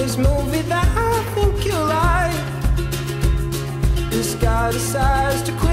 this movie that I think you like. This guy decides to quit.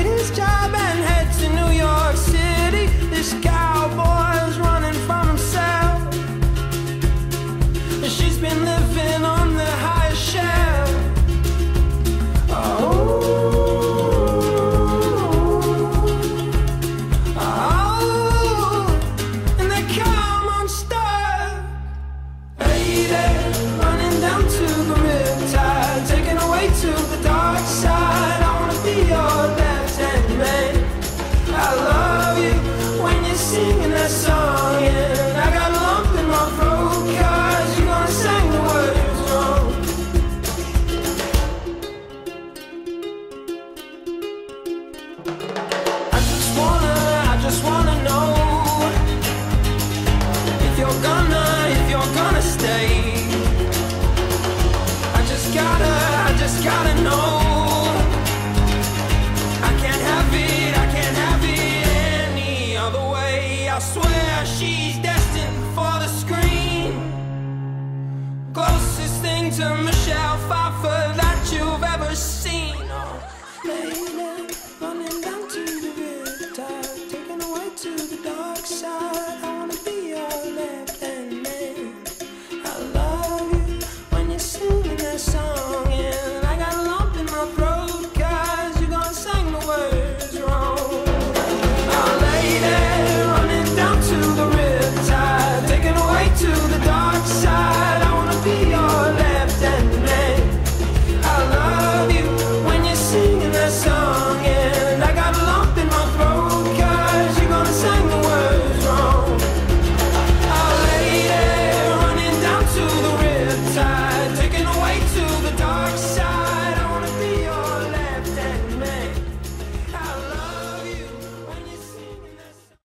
she's destined for the screen. Closest thing to Michelle Pfeiffer that you've ever seen. Oh,